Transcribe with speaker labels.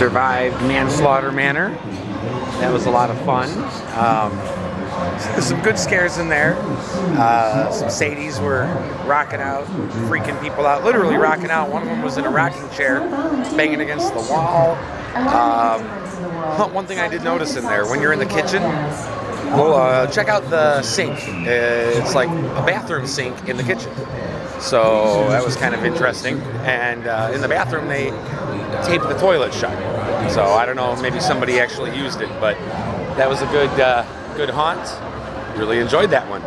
Speaker 1: survived Manslaughter Manor. That was a lot of fun. Um, some good scares in there. Uh, some Sadies were rocking out, freaking people out, literally rocking out. One of them was in a rocking chair, banging against the wall. Um, one thing I did notice in there, when you're in the kitchen, well, uh, check out the sink. It's like a bathroom sink in the kitchen. So that was kind of interesting. And uh, in the bathroom, they taped the toilet shut. So I don't know, maybe somebody actually used it, but that was a good, uh, good haunt. Really enjoyed that one.